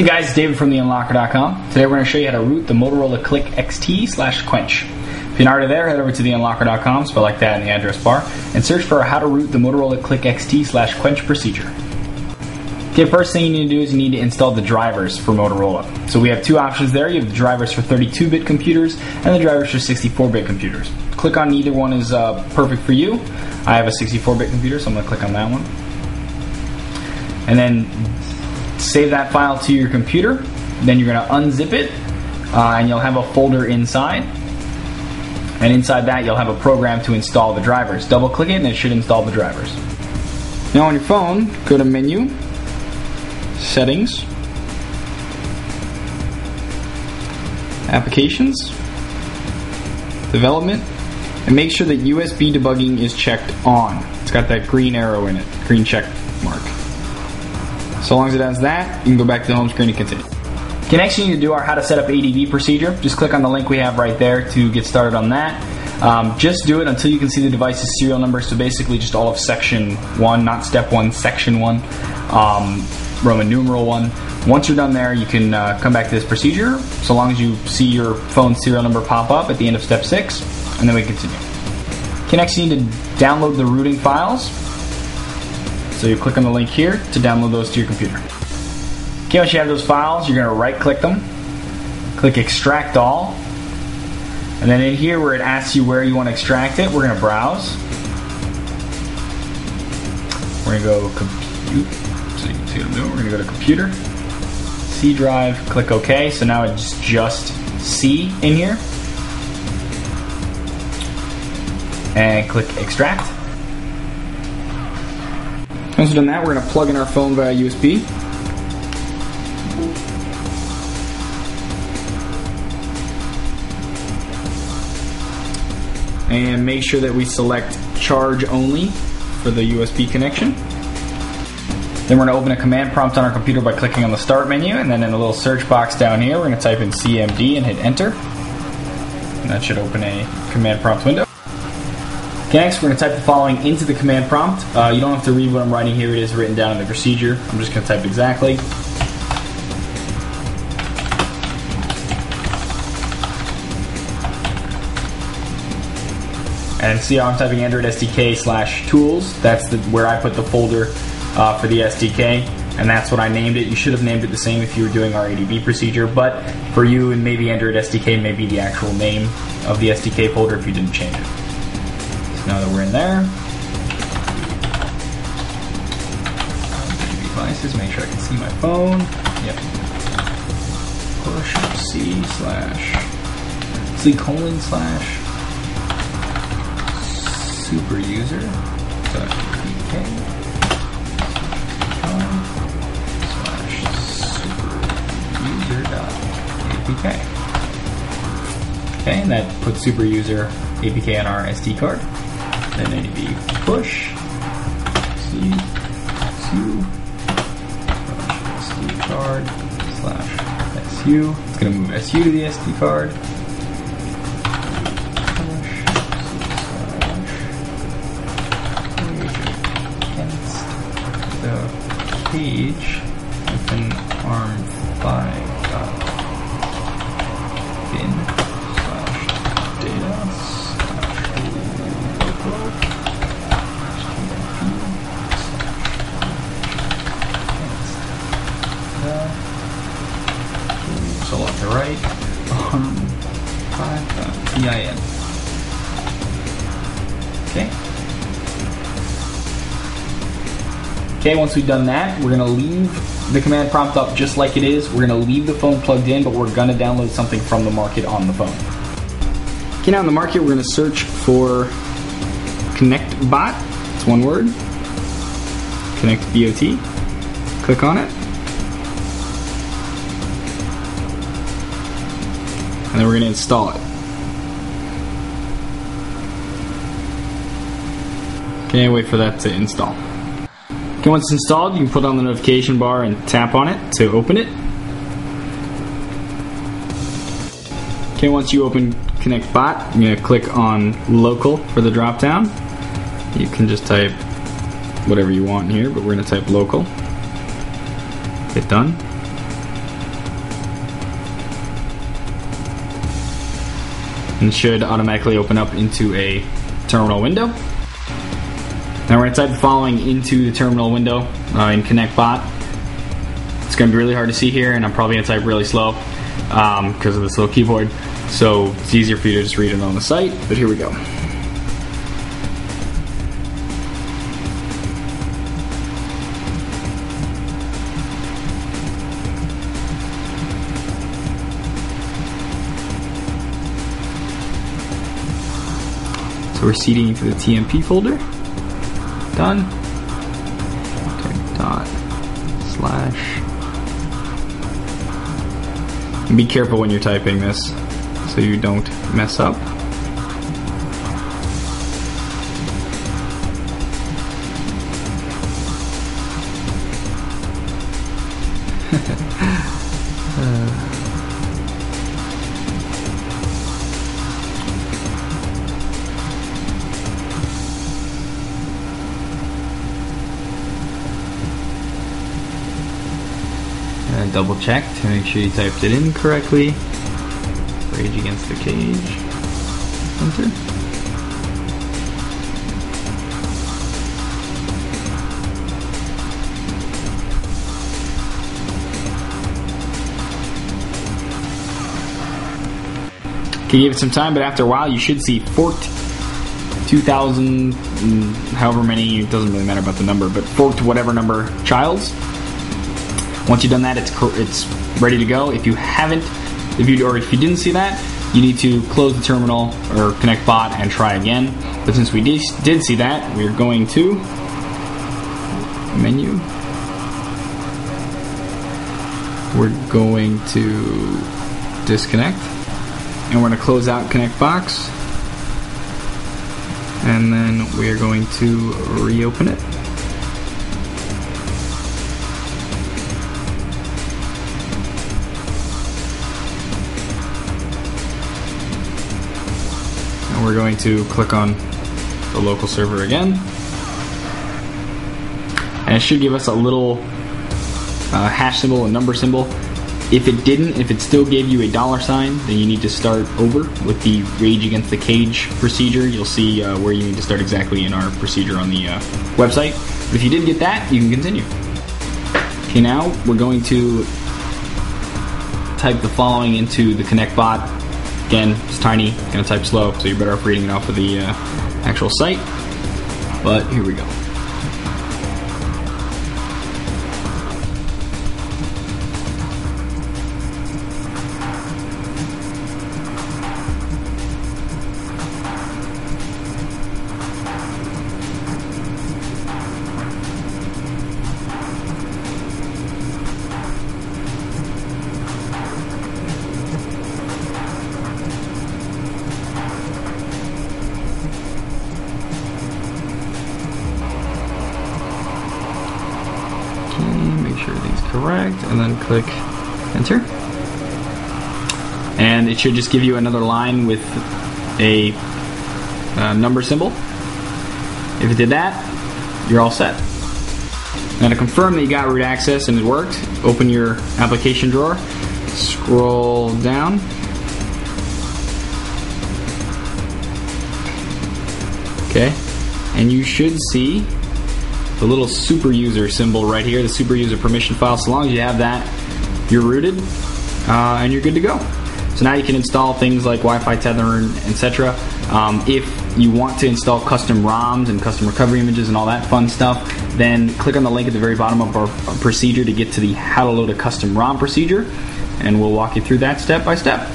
Hey guys, David from theunlocker.com. Today we're going to show you how to root the Motorola Click XT slash Quench. If you're not already there, head over to theunlocker.com, spell like that in the address bar, and search for how to root the Motorola Click XT slash Quench procedure. Okay, first thing you need to do is you need to install the drivers for Motorola. So we have two options there. You have the drivers for 32-bit computers and the drivers for 64-bit computers. Click on either one is uh, perfect for you. I have a 64-bit computer, so I'm going to click on that one. And then save that file to your computer. Then you're going to unzip it, uh, and you'll have a folder inside. And inside that, you'll have a program to install the drivers. Double click it, and it should install the drivers. Now on your phone, go to Menu, Settings, Applications, Development, and make sure that USB debugging is checked on. It's got that green arrow in it, green check. So long as it has that, you can go back to the home screen and continue. Okay, next you need to do our how to set up ADB procedure. Just click on the link we have right there to get started on that. Um, just do it until you can see the device's serial number. So basically, just all of section one, not step one, section one, um, Roman numeral one. Once you're done there, you can uh, come back to this procedure. So long as you see your phone serial number pop up at the end of step six, and then we continue. Okay, next you need to download the rooting files. So you click on the link here to download those to your computer. Okay, once you have those files, you're to right click them, click extract all, and then in here where it asks you where you want to extract it, we're to browse. We're to go compute, so you can see what I'm doing. We're to go to computer, C drive, click OK. So now it's just C in here. And click extract. Once we've done that, we're going to plug in our phone via USB. And make sure that we select charge only for the USB connection. Then we're going to open a command prompt on our computer by clicking on the start menu and then in a little search box down here we're going to type in CMD and hit enter. And that should open a command prompt window. Next we're going to type the following into the command prompt. Uh, you don't have to read what I'm writing here, it is written down in the procedure. I'm just going to type exactly. And see how I'm typing Android SDK slash tools. That's the, where I put the folder uh, for the SDK, and that's what I named it. You should have named it the same if you were doing our ADB procedure, but for you and maybe Android SDK may be the actual name of the SDK folder if you didn't change it. Now that we're in there, devices, make sure I can see my phone. Yep. Push C slash C colon slash super user dot APK. Okay, and that puts super user APK on our SD card. ADB push C SU SD card slash SU. It's going to move SU to the SD card. Push, C, slash, the page 5 okay Okay, once we've done that, we're gonna leave the command prompt up just like it is. We're gonna leave the phone plugged in, but we're gonna download something from the market on the phone. Okay, now in the market, we're gonna search for ConnectBot. It's one word. Connect BOT. Click on it. And then we're gonna install it. Can't wait for that to install. Okay, once it's installed, you can put on the notification bar and tap on it to open it. Okay, once you open Connect Bot, you're going to click on Local for the drop down. You can just type whatever you want here, but we're going to type Local. Hit Done. And should automatically open up into a terminal window. Now we're going to type the following into the terminal window uh, in ConnectBot. It's going to be really hard to see here, and I'm probably going to type really slow because um, of this little keyboard. So it's easier for you to just read it on the site, but here we go. So we're seeding into the TMP folder. Done. Okay, dot slash. And be careful when you're typing this so you don't mess up. Double check to make sure you typed it in correctly. Rage Against the Cage. Enter. Okay, give it some time, but after a while, you should see forked 2,000, mm, however many, it doesn't really matter about the number, but forked whatever number childs. Once you've done that, it's it's ready to go. If you haven't, if you or if you didn't see that, you need to close the terminal or connect bot and try again. But since we did, did see that, we're going to menu. We're going to disconnect, and we're going to close out Connect Box, and then we are going to reopen it. We're going to click on the local server again. And it should give us a little uh, hash symbol, a number symbol. If it didn't, if it still gave you a dollar sign, then you need to start over with the Rage Against the Cage procedure. You'll see uh, where you need to start exactly in our procedure on the uh, website. But if you did get that, you can continue. Okay, now we're going to type the following into the Connect bot Again, it's tiny, gonna type slow, so you're better off reading it off of the uh, actual site. But here we go. And then click enter. And it should just give you another line with a uh, number symbol. If it did that, you're all set. Now to confirm that you got root access and it worked, open your application drawer, scroll down, okay, and you should see the little super user symbol right here, the super user permission file. So long as you have that, you're rooted uh, and you're good to go. So now you can install things like Wi-Fi tether, etc. Um, if you want to install custom ROMs and custom recovery images and all that fun stuff, then click on the link at the very bottom of our procedure to get to the how to load a custom ROM procedure, and we'll walk you through that step by step.